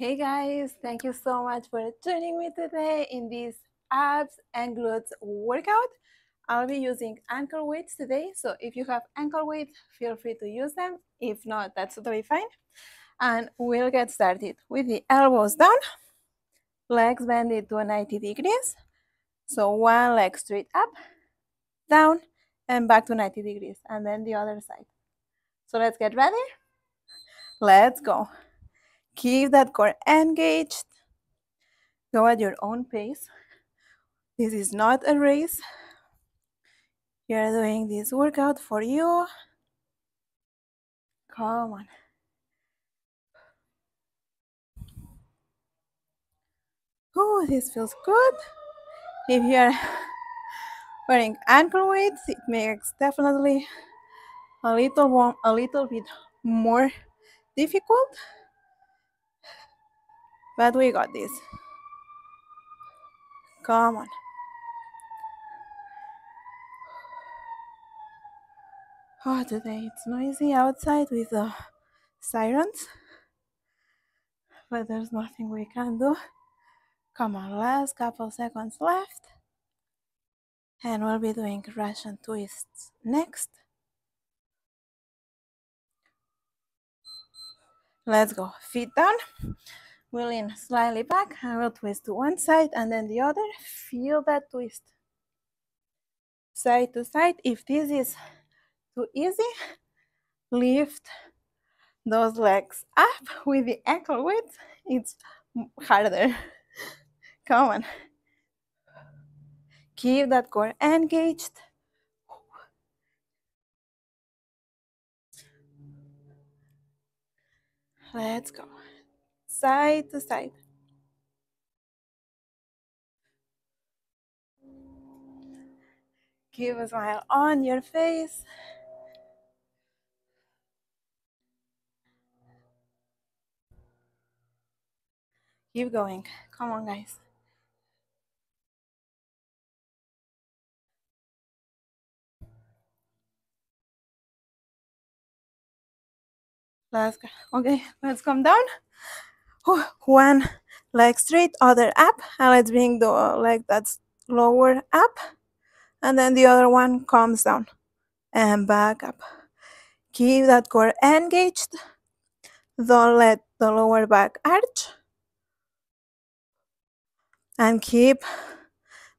Hey guys, thank you so much for joining me today in this abs and glutes workout. I'll be using ankle weights today, so if you have ankle weights, feel free to use them. If not, that's totally fine. And we'll get started with the elbows down, legs bended to 90 degrees. So one leg straight up, down, and back to 90 degrees, and then the other side. So let's get ready. Let's go. Keep that core engaged. Go at your own pace. This is not a race. You're doing this workout for you. Come on. Oh, this feels good. If you're wearing ankle weights, it makes definitely a little warm, a little bit more difficult. But we got this. Come on. Oh, today it's noisy outside with the sirens. But there's nothing we can do. Come on, last couple seconds left. And we'll be doing Russian twists next. Let's go. Feet down. We'll lean slightly back and we'll twist to one side and then the other. Feel that twist. Side to side. If this is too easy, lift those legs up with the ankle weights. It's harder. Come on. Keep that core engaged. Let's go. Side to side. Keep a smile on your face. Keep going. Come on, guys. Let's go. Okay, let's come down. One leg straight, other up, and let's bring the leg that's lower up, and then the other one comes down and back up. Keep that core engaged. Don't let the lower back arch. And keep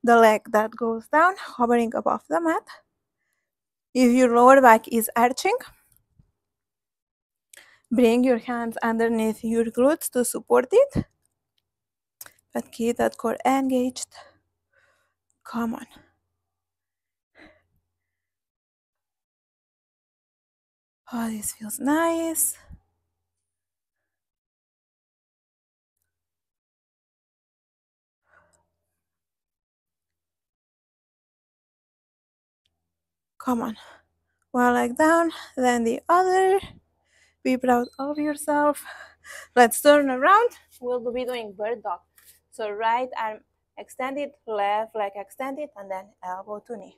the leg that goes down hovering above the mat. If your lower back is arching, Bring your hands underneath your glutes to support it. But keep that core engaged. Come on. Oh, this feels nice. Come on. One leg down, then the other. Be proud of yourself. Let's turn around. We'll be doing bird dog. So right arm extended, left leg extended, and then elbow to knee.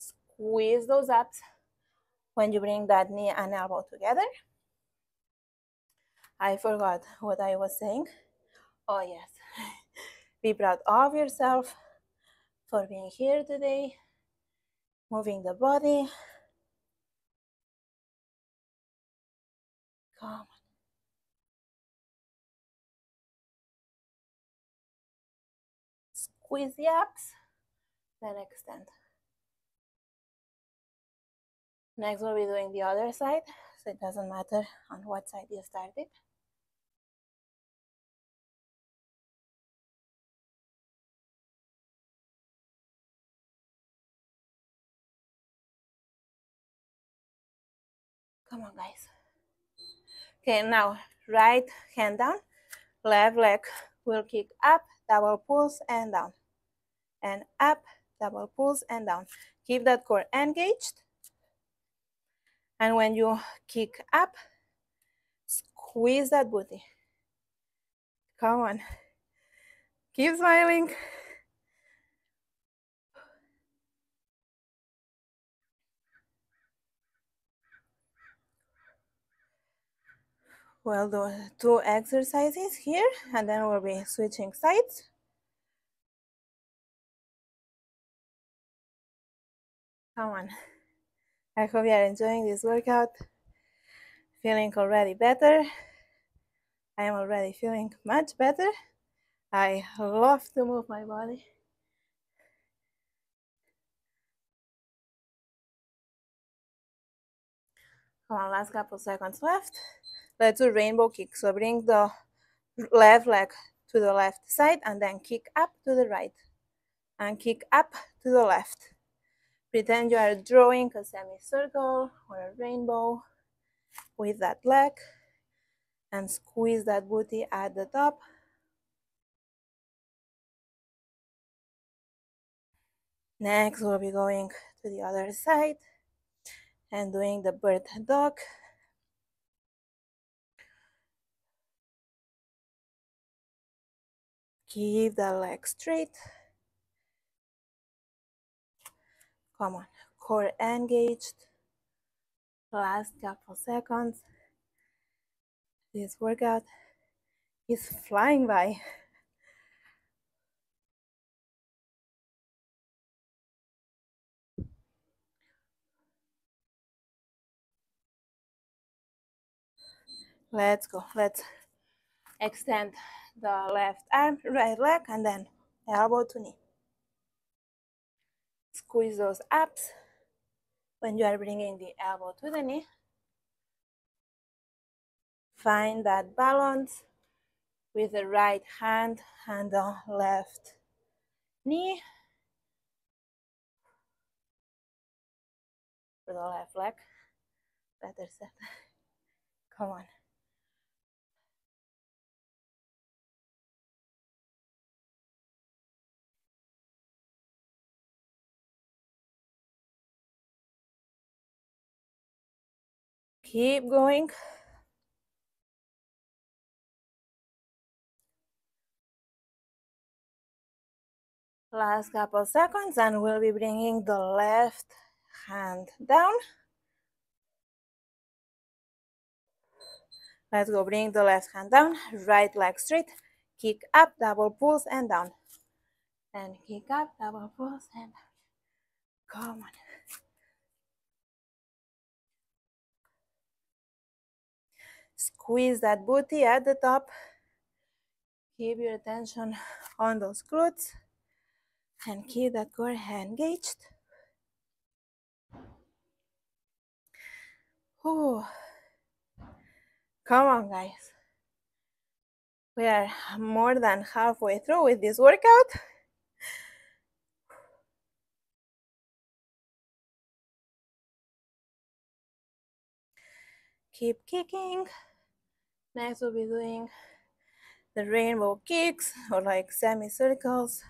Squeeze those abs when you bring that knee and elbow together. I forgot what I was saying. Oh, yes. Be proud of yourself for being here today, moving the body, Come on. Squeeze the abs, then extend. Next we'll be doing the other side, so it doesn't matter on what side you started. Come on, guys. Okay, now right hand down, left leg will kick up, double pulse and down. And up, double pulse and down. Keep that core engaged. And when you kick up, squeeze that booty. Come on. Keep smiling. We'll do two exercises here and then we'll be switching sides. Come on. I hope you are enjoying this workout. Feeling already better. I am already feeling much better. I love to move my body. Come on, last couple seconds left. Let's do rainbow kick. So bring the left leg to the left side and then kick up to the right. And kick up to the left. Pretend you are drawing a semicircle or a rainbow with that leg and squeeze that booty at the top. Next, we'll be going to the other side and doing the bird dog. Keep the leg straight. Come on, core engaged. Last couple seconds. This workout is flying by. Let's go. Let's extend the left arm, right leg, and then elbow to knee. Squeeze those abs when you are bringing the elbow to the knee. Find that balance with the right hand and the left knee. For the left leg. Better set. Come on. Keep going. Last couple seconds and we'll be bringing the left hand down. Let's go, bring the left hand down, right leg straight, kick up, double pulse and down. And kick up, double pulse and down. Come on. Squeeze that booty at the top. Keep your attention on those glutes and keep that core engaged. Ooh. Come on, guys. We are more than halfway through with this workout. Keep kicking. Next, we'll be doing the rainbow kicks or like semicircles.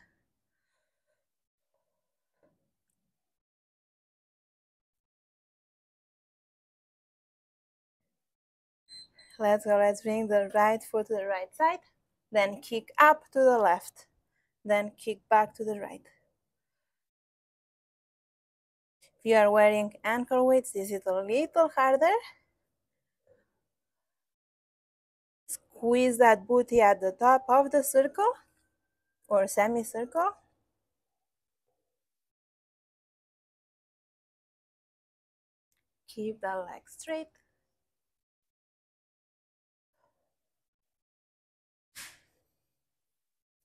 Let's go, let's bring the right foot to the right side, then kick up to the left, then kick back to the right. If you are wearing ankle weights, this is a little harder. Squeeze that booty at the top of the circle or semicircle. Keep the leg straight.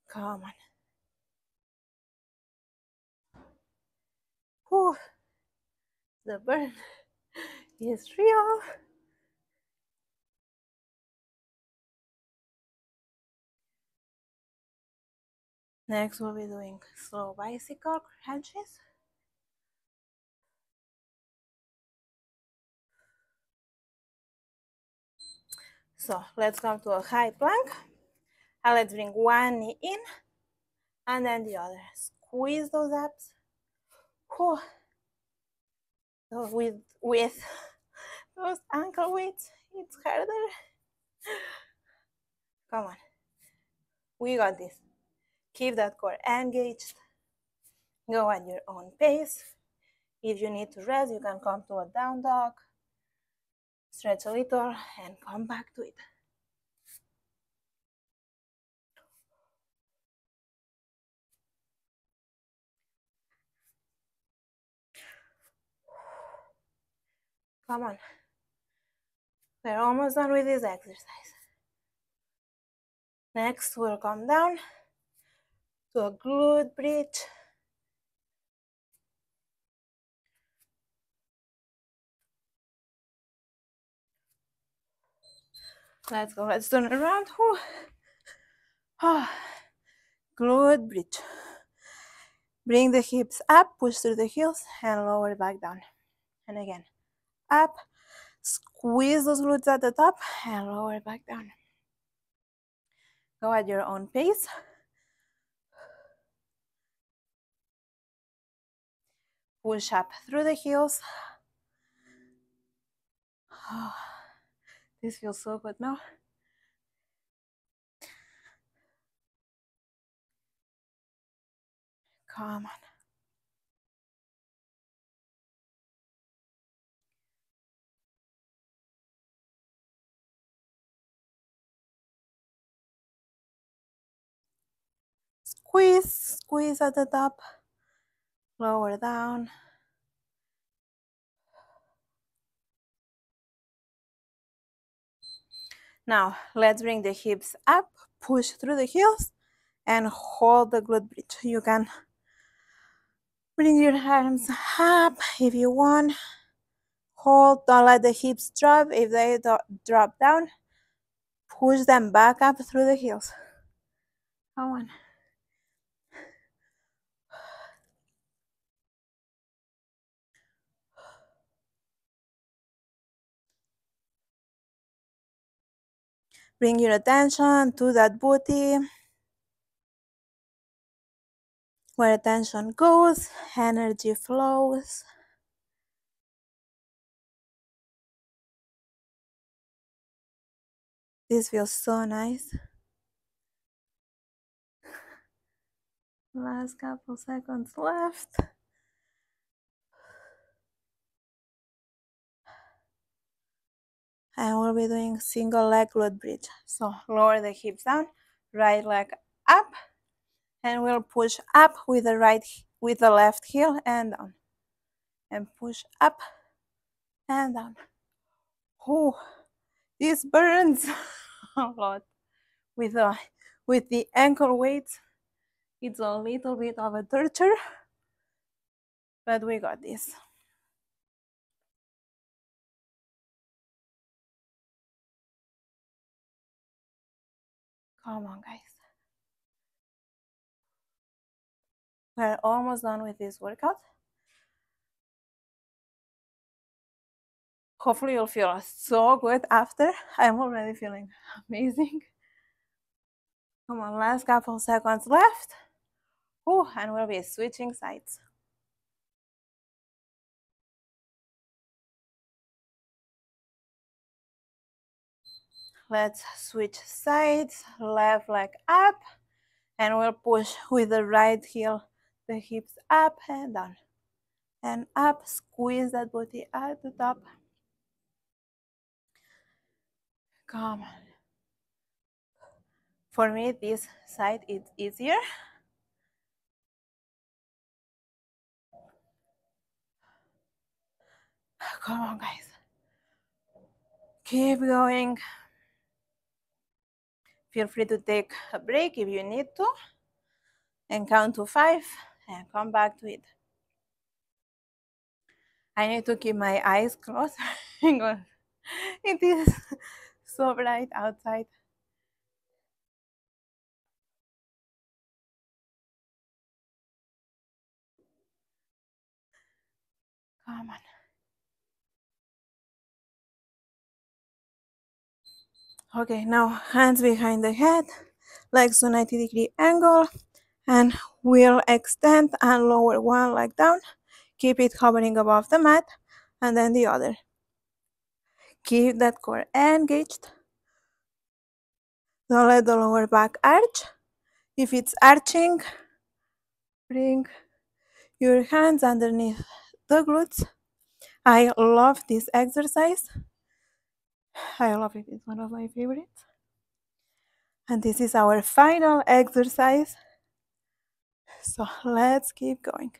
Come on. Whew. The burn is real. Next, we'll be doing slow bicycle crunches. So let's come to a high plank. And let's bring one knee in and then the other. Squeeze those abs. Whew. With, with those ankle weights, it's harder. Come on. We got this. Keep that core engaged. Go at your own pace. If you need to rest, you can come to a down dog, stretch a little, and come back to it. Come on. We're almost done with this exercise. Next, we'll come down to a glute bridge. Let's go. Let's turn around. Whew. Ah, oh. Glute bridge. Bring the hips up, push through the heels, and lower back down. And again, up, squeeze those glutes at the top, and lower back down. Go at your own pace. Push up through the heels. Oh, this feels so good now. Come on. Squeeze, squeeze at the top, lower down. Now, let's bring the hips up, push through the heels, and hold the glute bridge. You can Bring your arms up if you want. Hold, don't let the hips drop. If they drop down, push them back up through the heels. Come on. Bring your attention to that booty. Where attention goes, energy flows. This feels so nice. Last couple seconds left. And we'll be doing single leg glute bridge. So lower the hips down, right leg up, and we'll push up with the right with the left heel and down. And push up and down. Oh this burns a lot. With the with the ankle weights it's a little bit of a torture but we got this come on guys We're almost done with this workout. Hopefully you'll feel so good after. I'm already feeling amazing. Come on, last couple seconds left. Ooh, and we'll be switching sides. Let's switch sides, left leg up, and we'll push with the right heel the hips up and down. And up squeeze that booty at the top. Come on. For me this side is easier. Come on guys. Keep going feel free to take a break if you need to and count to five and come back to it. I need to keep my eyes closed because it is so bright outside. Come on. Okay, now hands behind the head, legs to 90 degree angle, and we'll extend and lower one leg down. Keep it hovering above the mat and then the other. Keep that core engaged. Don't let the lower back arch. If it's arching bring your hands underneath the glutes. I love this exercise i love it. It's one of my favorites. And this is our final exercise. So let's keep going.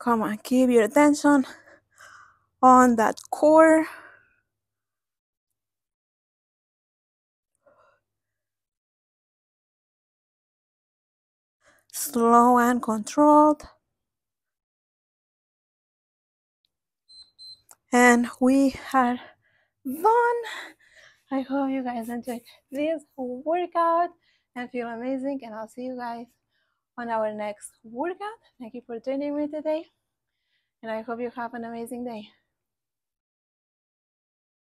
come on keep your attention on that core. Slow and controlled and we are done i hope you guys enjoyed this workout and feel amazing and i'll see you guys on our next workout. Thank you for joining me today and i hope you have an amazing day